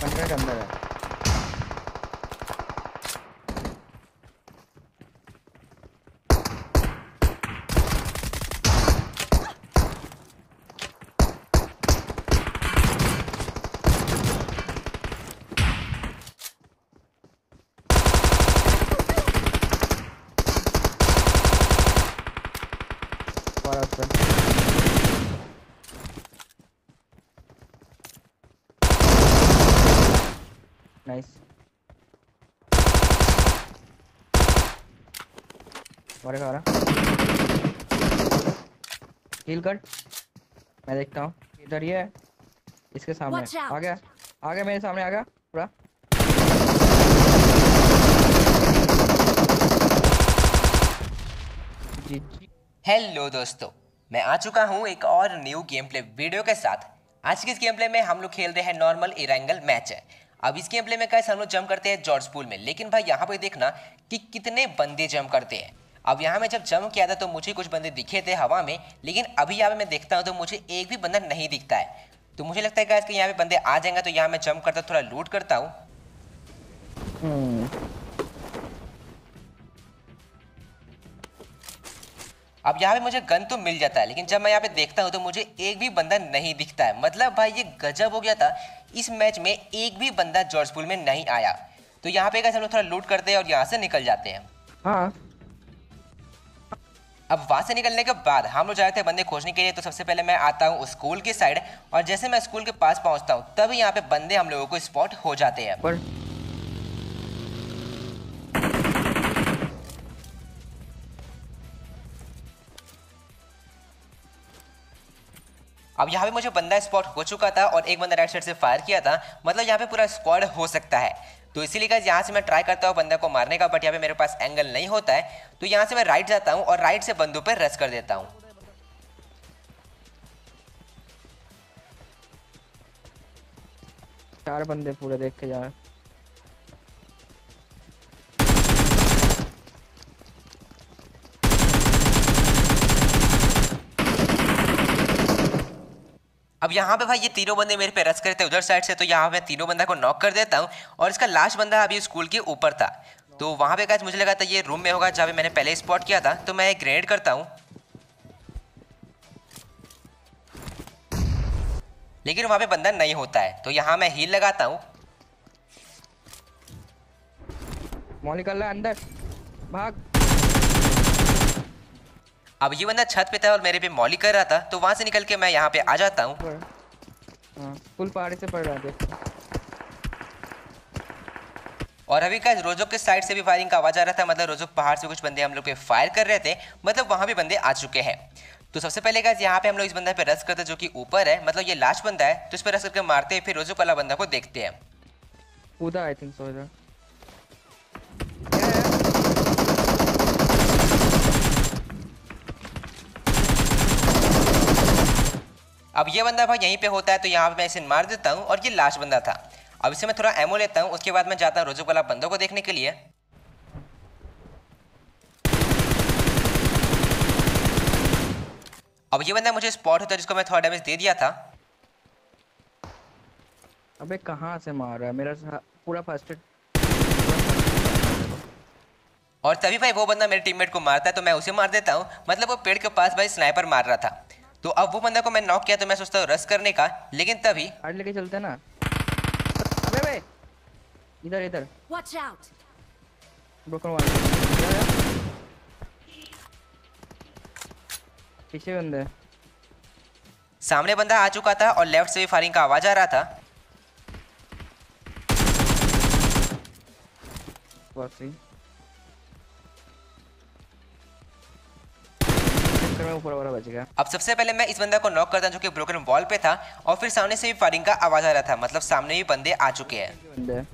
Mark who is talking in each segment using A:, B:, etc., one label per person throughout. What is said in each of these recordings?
A: Container के अंदर है और उस पे नाइस और एक आ रहा हील कट मैं देखता हूँ। इधर ही है। इसके सामने। आ गया आ गया मेरे सामने आ गया पूरा
B: हेलो दोस्तों मैं आ चुका हूँ एक और न्यू गेम प्ले वीडियो के साथ। आज के इस गेम प्ले में हम लोग खेल रहे हैं नॉर्मल इरेंगल मैच है अब इस गेम प्ले में कैसे हम लोग जम करते हैं जॉर्ज पूल में। लेकिन भाई, यहाँ पर देखना कि कितने बंदे जम करते हैं। अब यहाँ में जब जम किया था तो मुझे कुछ बंदे दिखे थे हवा में, लेकिन अभी यहाँ पे मैं देखता हूँ तो मुझे एक भी बंदा नहीं दिखता है। तो मुझे लगता है कि यहाँ पे बंदे आ जाएँगे तो यहाँ मैं जम करता, थोड़ा लूट करता हूँ। अब यहाँ पे मुझे गन तो मिल जाता है लेकिन जब मैं यहाँ पे देखता हूँ तो मुझे एक भी बंदा नहीं दिखता है। मतलब भाई ये गजब हो गया था। इस मैच में एक भी बंदा जॉर्ज पूल में नहीं आया। तो यहाँ पे कैसे हम लोग थोड़ा लूट करते हैं और यहाँ से निकल जाते हैं।
A: हाँ।
B: अब वहाँ से निकलने के बाद हम लोग जाते हैं बंदे खोजने के लिए तो सबसे पहले मैं आता हूँ स्कूल की साइड और जैसे मैं स्कूल के पास पहुँचता हूँ तब यहाँ पे बंदे हम लोगों को स्पॉट हो जाते हैं।
A: पर
B: अब यहाँ पे मुझे बंदा स्पॉट हो चुका था और एक बंदा राइट साइड से फायर किया था। मतलब यहाँ पे पूरा स्क्वाड हो सकता है। तो इसीलिए guys, यहाँ से मैं ट्राई करता हूँ बंदा को मारने का बट यहाँ पे मेरे पास एंगल नहीं होता है। तो यहाँ से मैं राइट जाता हूँ और राइट से बंदों पर रस कर देता हूँ।
A: चार बंदे पूरे देख के जा
B: अब यहाँ पे भाई ये तीनों बंदे मेरे पे रस करते उधर साइड से तो यहाँ मैं तीनों बंदा को नॉक कर देता हूँ। और इसका लास्ट बंदा अभी स्कूल के ऊपर था। तो वहाँ पे गाइस मुझे लगा था ये रूम में होगा जहाँ पे मैंने पहले स्पॉट किया था। तो मैं ग्रेनेड करता हूँ। लेकिन वहाँ पे बंदा नहीं होता है। तो यहाँ मैं हील लगाता हूँ।
A: मॉल निकल रहा है अंदर। भाग।
B: अब ये बंदा छत पे था और मेरे पे मॉली कर रहा था तो वहाँ से निकल के मैं यहाँ पे आ जाता हूँ।
A: हाँ पहाड़ी से पड़ रहा है
B: और अभी का रोजो के साइड से भी फायरिंग का आवाज़ आ रहा था मतलब रोजो पहाड़ से कुछ बंदे हम लोग पे फायर कर रहे थे मतलब वहाँ भी बंदे आ चुके हैं। तो सबसे पहले गाइस यहाँ पे हम लोग इस बंदा पे रस करते हैं जो कि ऊपर है मतलब ये लास्ट बंदा है तो इस पर रस करके मारते हैं फिर रोजो वाला बंदा को देखते हैं।
A: कूदा आई थिंक सो इधर
B: अब ये बंदा भाई यहीं पे होता है तो यहाँ पे मैं इसे मार देता हूँ और ये लास्ट बंदा था। अब इसे मैं थोड़ा एमो लेता हूँ उसके बाद मैं जाता हूँ रोजो वाला बंदों को देखने के लिए। अब ये बंदा मुझे स्पॉट होता है जिसको मैं थोड़ा डैमेज दे दिया था।
A: अबे कहाँ से मार रहा है? मेरा पूरा फ़र्स्ट
B: और तभी भाई वो बंदा मेरे टीममेट को मारता है तो मैं उसे मार देता हूँ। मतलब वो पेड़ के पास भाई स्नाइपर मार रहा था। तो अब वो बंदा को मैं नॉक किया तो मैं सोचता हूँ रस करने का लेकिन तभी
A: गाड़ी लेके चलते हैं ना। अबे बे इधर इधर।
C: Watch out!
A: ब्रोकन वाला पीछे बंदे।
B: सामने बंदा आ चुका था और लेफ़्ट से भी फायरिंग का आवाज़ आ रहा था।
A: बहुत में ऊपर वाला बच
B: अब सबसे पहले मैं इस बंदा को नॉक करता हूँ जो कि ब्रोकन वॉल पे था और फिर सामने से भी फायरिंग का आवाज़ आ रहा था। मतलब सामने भी बंदे आ चुके हैं।
A: हैं।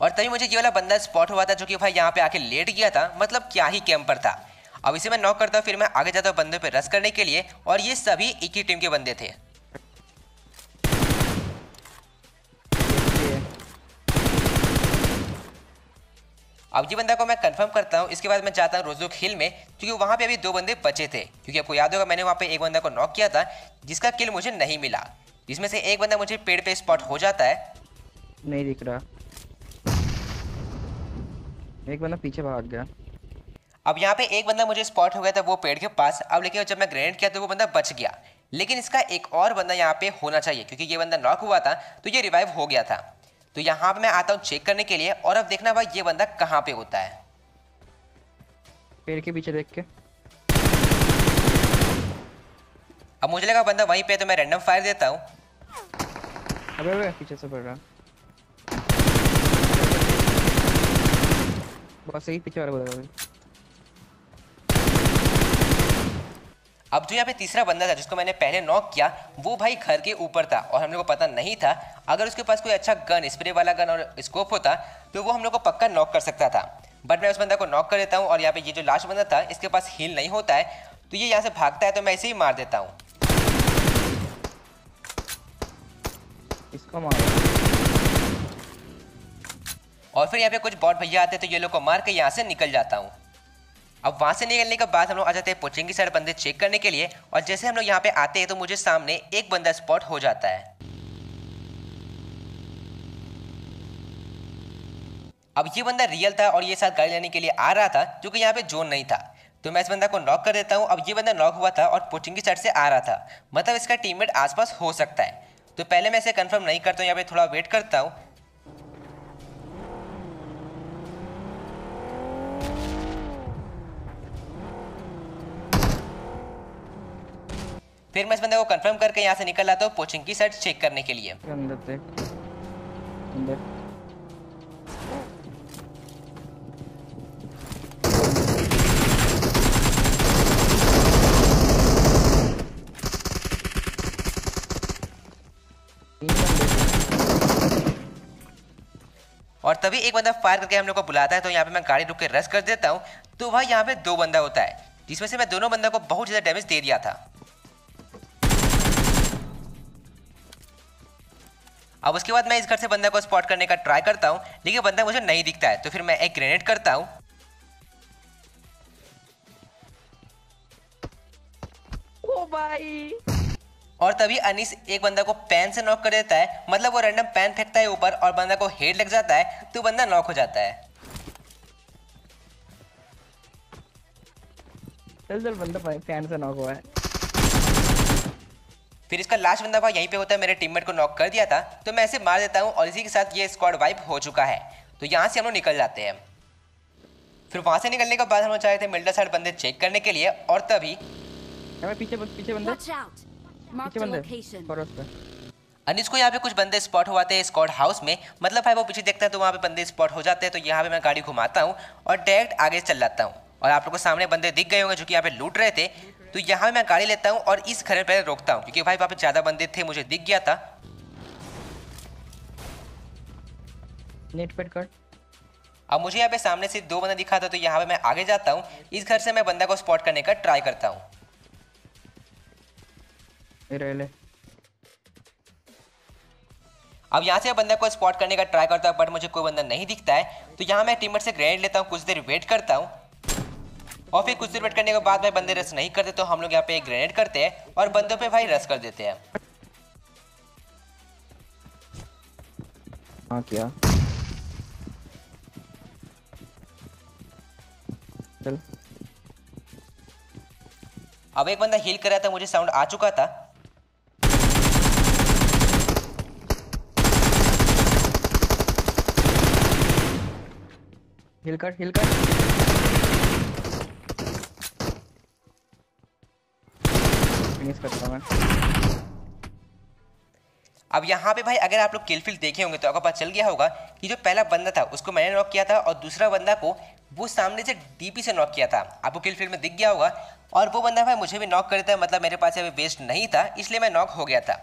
B: और तभी मुझे ये वाला बंदा स्पॉट हुआ था जो कि भाई यहाँ पे आके लेट गया था। मतलब क्या ही कैंपर था। अब इसे मैं नॉक करता हूँ फिर मैं आगे जाता हूँ बंदे पे रस करने के लिए और ये सभी एक ही टीम के बंदे थे। अब ये बंदा को मैं कंफर्म करता हूँ इसके बाद मैं जाता हूँ रोजोक हिल में क्योंकि वहाँ पे अभी दो बंदे बचे थे। क्योंकि आपको याद होगा मैंने वहाँ पे एक बंदा को नॉक किया था जिसका किल मुझे नहीं मिला। जिसमें से एक बंदा मुझे पेड़ पे स्पॉट हो जाता है।
A: नहीं दिख रहा। एक बंदा पीछे भाग गया।
B: अब यहाँ पे एक बंदा मुझे स्पॉट हो गया था वो पेड़ के पास। अब लेकिन जब मैं ग्रेनेड किया तो वो बंदा बच गया। लेकिन इसका एक और बंदा यहाँ पे होना चाहिए क्योंकि ये बंदा नॉक हुआ था तो ये रिवाइव हो गया था। तो यहाँ पे मैं आता हूँ चेक करने के लिए और अब देखना भाई ये बंदा कहाँ पे होता है।
A: पेड़ के पीछे देख के।
B: अब मुझे लगा बंदा वहीं पे तो मैं रैंडम फायर देता हूँ।
A: अबे अबे पीछे से पड़ रहा। बहुत सही पीछे वाला बोला
B: अब जो यहाँ पे तीसरा बंदा था जिसको मैंने पहले नॉक किया वो भाई घर के ऊपर था और हम लोग को पता नहीं था। अगर उसके पास कोई अच्छा गन स्प्रे वाला गन और स्कोप होता तो वो हम लोग को पक्का नॉक कर सकता था। बट मैं उस बंदा को नॉक कर देता हूँ और यहाँ पे ये जो लास्ट बंदा था इसके पास हील नहीं होता है तो ये यहाँ से भागता है तो मैं इसे ही मार देता हूँ।
A: इसको मारो।
B: और फिर यहाँ पे कुछ बॉट भैया आते तो ये लोग को मार के यहाँ से निकल जाता हूँ। अब वहाँ से निकलने के बाद हम लोग आ जाते हैं पोचिंग साइड बंदे चेक करने के लिए और जैसे हम लोग यहाँ पे आते हैं तो मुझे सामने एक बंदा स्पॉट हो जाता है। अब ये बंदा रियल था और ये साथ गाड़ी लेने के लिए आ रहा था, जो कि यहाँ पे जोन नहीं था। तो मैं इस बंदा को नॉक कर देता हूँ। अब ये बंदा नॉक हुआ था और पोचिंग साइड से आ रहा था। मतलब इसका टीममेट आसपास हो सकता है। तो पहले मैं इसे कंफर्म नहीं करता हूँ, यहाँ पे थोड़ा वेट करता हूँ। फिर मैं इस बंदे को कंफर्म करके यहाँ से निकल आता हूँ पोचिंग की साइड चेक करने के लिए।
A: अंदर देख अंदर।
B: और तभी एक बंदा फायर करके हम लोग को बुलाता है तो यहाँ पे मैं गाड़ी रुक के रश कर देता हूँ। तो भाई यहाँ पे दो बंदा होता है जिसमें से मैं दोनों बंदा को बहुत ज़्यादा डैमेज दे दिया था। अब उसके बाद मैं इस घर से बंदा को स्पॉट करने का ट्राई करता हूँ। लेकिन बंदा मुझे नहीं दिखता है तो फिर मैं एक ग्रेनेड करता हूँ।
A: भाई।
B: और तभी अनीस एक बंदा को पैन से नॉक कर देता है। मतलब वो रैंडम पैन फेंकता है ऊपर और बंदा को हेड लग जाता है तो बंदा नॉक हो जाता है।
A: चल चल बंदा फ़ैन से नॉक हुआ है।
B: फिर इसका लास्ट बंदा भाई यहीं पे होता है मेरे टीममेट को नॉक कर दिया था तो मैं इसे मार देता हूँ और इसी के साथ ये स्क्वाड वाइप हो चुका है। तो यहाँ से हम लोग निकल जाते हैं। फिर वहाँ से निकलने के बाद हम लोग चाहे थे मिल्डर साइड बंदे चेक करने के लिए और तभी
A: पीछे पीछे बंदा। बंदे।
B: अनिस को यहाँ पे कुछ बंदे स्पॉट हुआते हैं स्क्वाड हाउस में। मतलब भाई वो पीछे देखता है तो वहाँ पे बंदे स्पॉट हो जाते हैं तो यहाँ पे मैं गाड़ी घुमाता हूँ और डायरेक्ट आगे चल जाता हूँ। और आप लोग को सामने बंदे दिख गए होंगे जो कि यहाँ पे लूट रहे थे। तो यहाँ पे मैं गाड़ी लेता हूँ और इस घर में पहले रोकता हूँ क्योंकि भाई वहाँ पे ज़्यादा बंदे थे मुझे दिख गया था।
A: नेट
B: अब मुझे यहाँ पे सामने से दो बंदा दिखा था तो यहाँ पे मैं आगे जाता हूँ। इस घर से मैं बंदा को स्पॉट करने का ट्राई करता हूँ। अब यहाँ से बंदा को स्पॉट करने का ट्राई करता हूँ बट मुझे कोई बंदा नहीं दिखता है। तो यहाँ मैं टीममेट से ग्रेनेड लेता हूँ कुछ देर वेट करता हूँ। और फिर कुछ देर वेट करने के बाद भाई बंदे रस नहीं करते तो हम लोग यहाँ पे एक ग्रेनेड करते हैं और बंदों पे भाई रस कर देते हैं।
A: हाँ किया? चल।
B: अब एक बंदा हील कर रहा था मुझे साउंड आ चुका था।
A: हिल कर हिल कर। फिनिश करता हूँ मैं।
B: अब यहाँ पे भाई अगर आप लोग किल फ़ील्ड देखे होंगे तो आपको पता चल गया होगा कि जो पहला बंदा था उसको मैंने नॉक किया था और दूसरा बंदा को वो सामने से डीपी से नॉक किया था। आपको किल फ़ील्ड में दिख गया होगा। और वो बंदा भाई मुझे भी नॉक कर देता है मतलब मेरे पास अभी वेस्ट नहीं था इसलिए मैं नॉक हो गया था।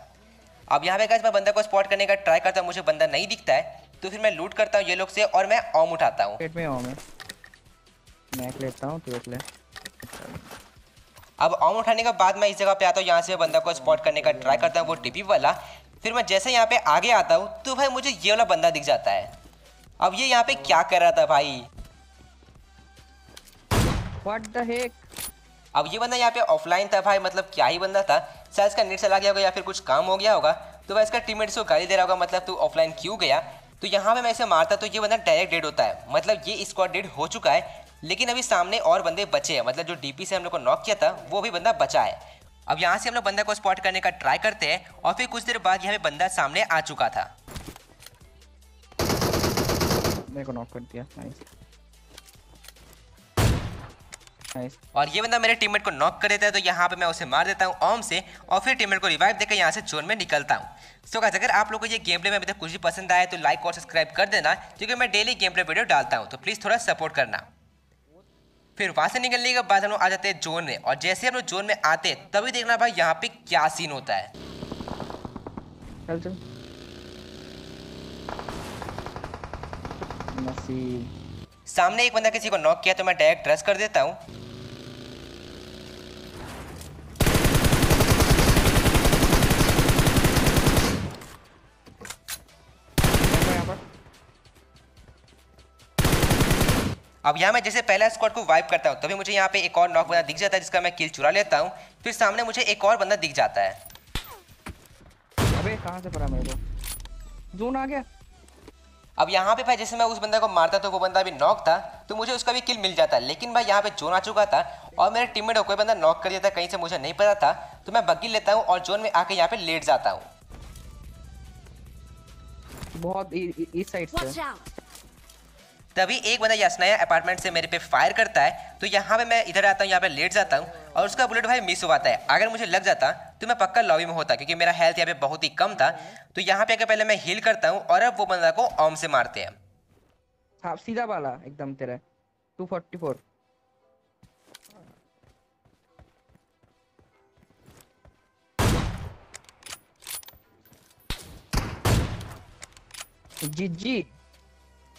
B: अब यहाँ पे guys मैं बंदा को स्पॉट करने का ट्राई करता हूँ मुझे बंदा नहीं दिखता है तो फिर मैं लूट करता हूँ ये लोग से और मैं ऑम उठाता हूँ।
A: लेता हूँ तू
B: अब ऑम उठाने के बाद मैं इस जगह पे आता हूँ यहाँ से बंदा को स्पॉट करने का ट्राई करता हूँ वो टीपी वाला। फिर मैं जैसे यहाँ पे आगे आता हूँ तो भाई मुझे ये वाला बंदा दिख जाता है। अब ये यहाँ पे क्या कर रहा था भाई?
A: व्हाट द हेक
B: अब ये बंदा यहाँ पे ऑफलाइन था भाई मतलब क्या ही बंदा था? शायद इसका नेट चला गया होगा या फिर कुछ काम हो गया होगा। तो भाई इसका टीममेट इसको गाली दे रहा होगा मतलब तू ऑफलाइन क्यों गया? तो यहाँ पे मैं इसे मारता तो ये बंदा डायरेक्ट डेड होता है। मतलब ये स्क्वाड डेड हो चुका है लेकिन अभी सामने और बंदे बचे हैं। मतलब जो डीपी से हम लोग को नॉक किया था वो भी बंदा बचा है। अब यहाँ से हम लोग बंदा को स्पॉट करने का ट्राई करते हैं और फिर कुछ देर बाद यहाँ पे बंदा सामने आ चुका था।
A: मेरे को नॉक कर दिया। नाइस नाइस
B: और ये बंदा मेरे टीममेट को नॉक कर देता है तो यहाँ पे मैं उसे मार देता हूँ ओम से और फिर टीममेट को रिवाइव देकर यहाँ से जोन में निकलता हूँ। सो so, अगर आप लोग को ये गेम प्ले में अभी तक कुछ भी पसंद आया तो लाइक और सब्सक्राइब कर देना क्योंकि मैं डेली गेम प्ले वीडियो डालता हूँ। तो प्लीज़ थोड़ा सपोर्ट करना। फिर वहाँ से निकलने के बाद हम लोग आ जाते हैं जोन में। और जैसे हम लोग जोन में आते हैं तभी देखना भाई यहाँ पे क्या सीन होता है।
A: चल चल।
B: सामने एक बंदा किसी को नॉक किया तो मैं डायरेक्ट ड्रेस कर देता हूँ। अब यहाँ मैं जैसे पहला स्क्वाड को वाइप करता हूँ तभी मुझे यहाँ पे एक और नॉक बंदा दिख जाता है जिसका मैं किल चुरा लेता हूँ। फिर सामने मुझे एक और बंदा दिख जाता है।
A: अबे कहाँ से पड़ा मेरे को? जोन आ गया।
B: अब यहाँ पे भाई जैसे मैं उस बंदा को मारता तो वो बंदा भी नॉक था तो मुझे उसका भी किल मिल जाता लेकिन भाई यहाँ पे जोन आ चुका था और मेरे टीममेट को कोई बंदा नॉक कर दिया था कहीं से मुझे नहीं पता था तो मैं बग्गी लेता हूँ और जोन में आके यहाँ पे लेट जाता हूँ।
A: बहुत इस साइड से!
B: तभी एक बंदा यासनाया अपार्टमेंट से मेरे पे फायर करता है तो यहाँ पे मैं इधर आता हूँ, यहाँ पे लेट जाता हूँ, और उसका बुलेट भाई मिस हो जाता है। अगर मुझे लग जाता तो मैं पक्का लॉबी में होता, क्योंकि मेरा हेल्थ यहाँ पे बहुत ही कम था। तो यहाँ पे आके पहले मैं हील करता हूँ, और अब वो बंदा को ऑम से मारते हैं।
A: हाँ सीधा वाला, एकदम तेरा। 244 जी जी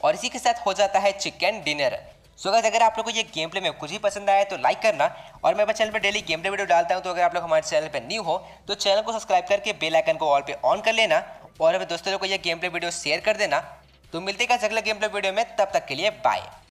B: और इसी के साथ हो जाता है चिकन डिनर सो अगर अगर आप लोगों को ये गेम प्ले में कुछ भी पसंद आया तो लाइक करना। और मैं अपने चैनल पर डेली गेम प्ले वीडियो डालता हूँ तो अगर आप लोग हमारे चैनल पर न्यू हो तो चैनल को सब्सक्राइब करके बेल आइकन को ऑल पे ऑन कर लेना। और अपने दोस्तों लोग को ये गेम प्ले वीडियो शेयर कर देना। तो मिलते हैं अगले गेम प्ले वीडियो में, तब तक के लिए बाय